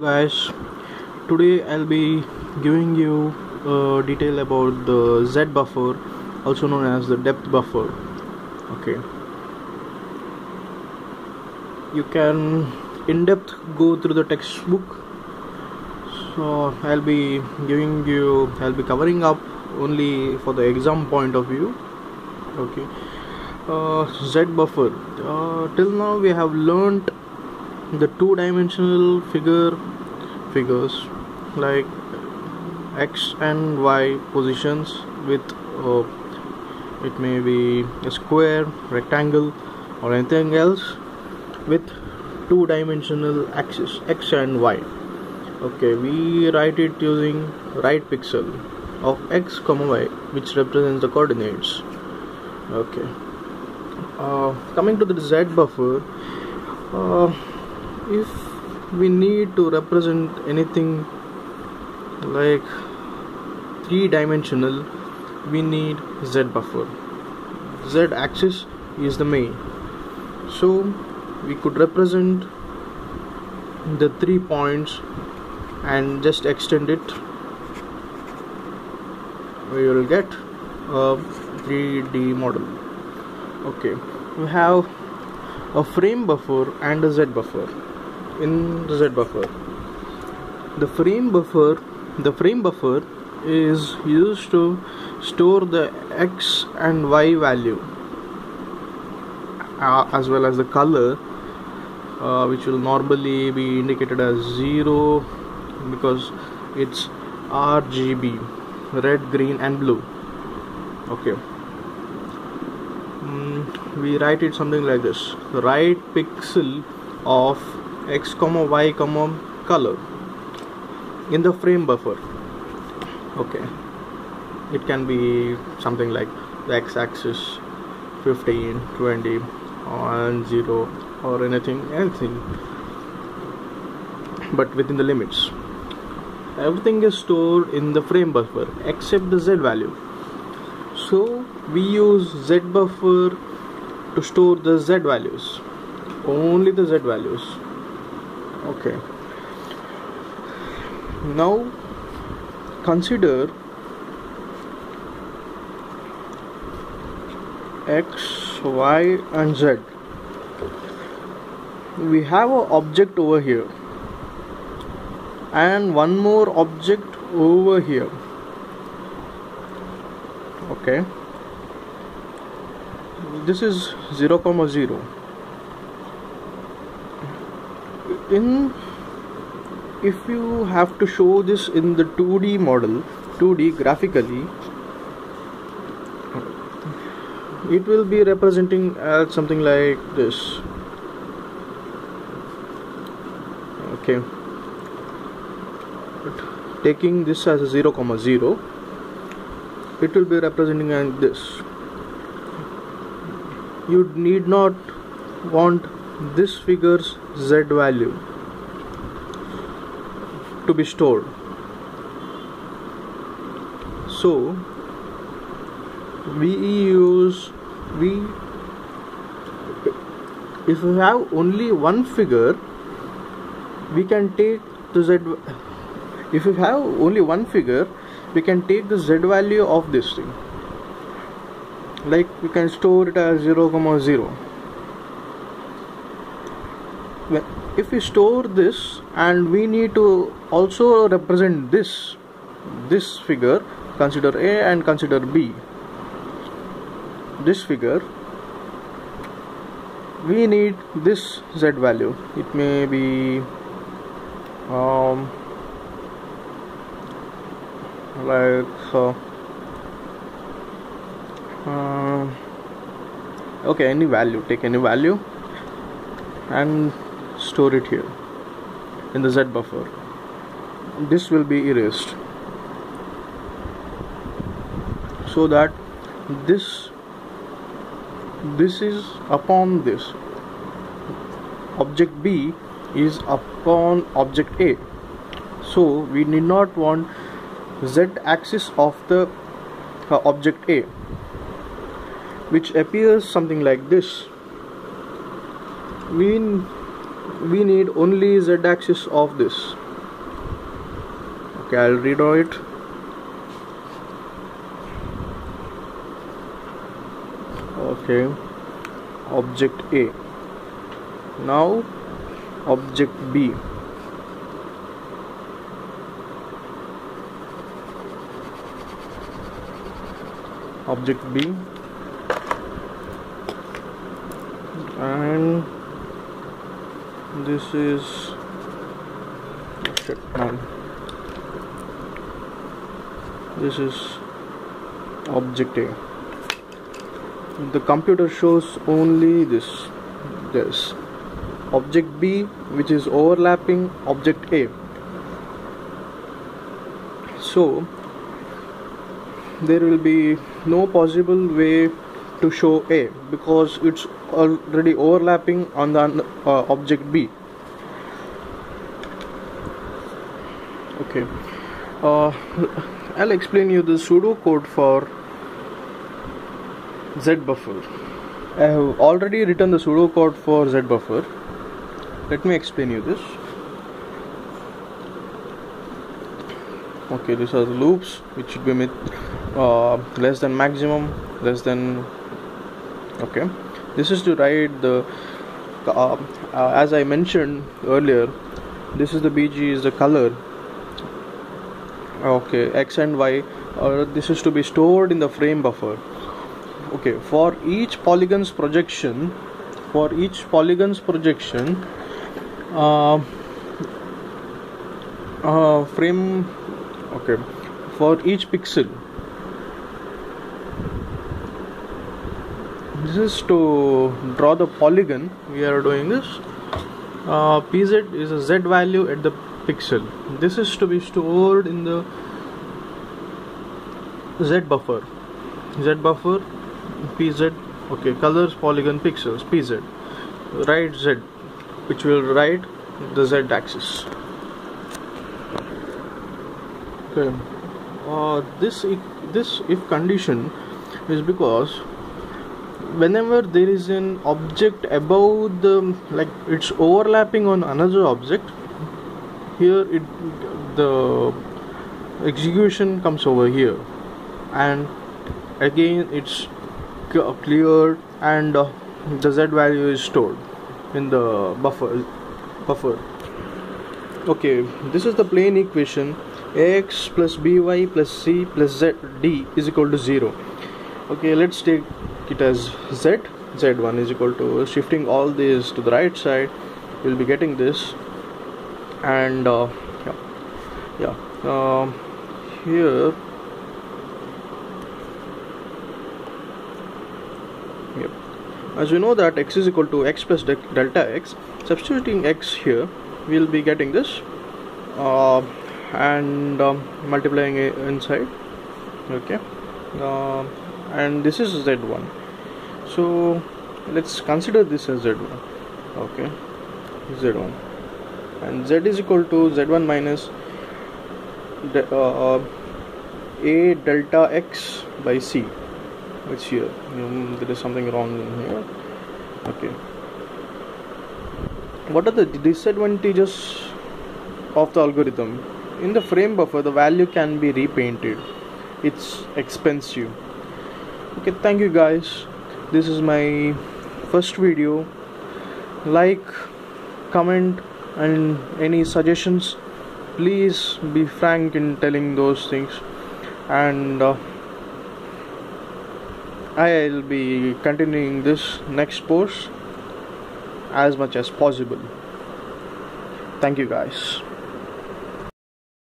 guys today I'll be giving you uh, detail about the Z buffer also known as the depth buffer. Okay. You can in depth go through the textbook. So I'll be giving you I'll be covering up only for the exam point of view. Okay. Uh, Z buffer. Uh, till now we have learned the two-dimensional figure figures like x and y positions with uh, it may be a square rectangle or anything else with two-dimensional axis x and y. Okay we write it using write pixel of x comma y which represents the coordinates. Okay. Uh, coming to the z buffer uh, if we need to represent anything like three dimensional we need z buffer. Z axis is the main. So we could represent the three points and just extend it. We will get a 3d model. Okay. We have a frame buffer and a z buffer in the Z buffer. The frame buffer the frame buffer is used to store the x and y value uh, as well as the color uh, which will normally be indicated as 0 because it's RGB red green and blue. Okay. Mm, we write it something like this. Write pixel of x comma y comma color in the frame buffer. Okay. It can be something like the x-axis 15 20 and 0 or anything anything. But within the limits. Everything is stored in the frame buffer except the z value. So we use z buffer to store the z values. Only the z values okay. Now consider x y and z. We have an object over here and one more object over here. Okay. This is 0 comma 0 in if you have to show this in the 2d model 2d graphically it will be representing as something like this. Okay. But taking this as a 0 comma 0 it will be representing as this. You need not want this figure's z value to be stored. So we use we if we have only one figure we can take the z if we have only one figure we can take the z value of this thing. Like we can store it as 0 comma 0 if we store this and we need to also represent this this figure consider A and consider B. This figure we need this Z value. It may be um, like uh, uh, okay any value take any value and store it here in the Z buffer. This will be erased so that this this is upon this. Object B is upon object A. So we need not want Z axis of the uh, object A which appears something like this. We we need only z axis of this. Okay I'll redraw it. Okay object A. Now object B. Object B. And this is oh, shit man this is object A. The computer shows only this this. Object B which is overlapping object A. So there will be no possible way to show A because it's already overlapping on the uh, object B. Okay. Uh, I'll explain you the pseudo code for Z buffer. I have already written the pseudo code for Z buffer. Let me explain you this. Okay these are the loops which should be with uh, less than maximum less than okay this is to write the uh, uh, as I mentioned earlier this is the BG is the color. Okay X and Y uh, this is to be stored in the frame buffer. Okay for each polygon's projection for each polygon's projection uh, uh, frame okay for each pixel this is to draw the polygon we are doing this uh, pz is a z value at the pixel. This is to be stored in the z buffer. Z buffer pz okay colors polygon pixels pz write z which will write the z axis. Okay. Uh, this this if condition is because whenever there is an object above the like it's overlapping on another object here it the execution comes over here. And again it's cleared and uh, the z value is stored in the buffer buffer. Okay this is the plane equation. Ax plus by plus c plus z d is equal to 0 okay let's take it as z. Z1 is equal to shifting all these to the right side. We'll be getting this. And uh, yeah. Yeah. Uh, here. Yep. As we know that x is equal to x plus de delta x substituting x here we'll be getting this. Uh, and um, multiplying it inside. Okay. Uh, and this is z1 so let's consider this as z1 okay? Z1 and z is equal to z1 minus de uh, uh, a delta x by c. Which here. There is something wrong in here. Okay. What are the disadvantages of the algorithm? In the frame buffer the value can be repainted. It's expensive. Okay thank you guys this is my first video. Like comment and any suggestions please be frank in telling those things. And uh, I'll be continuing this next post as much as possible. Thank you guys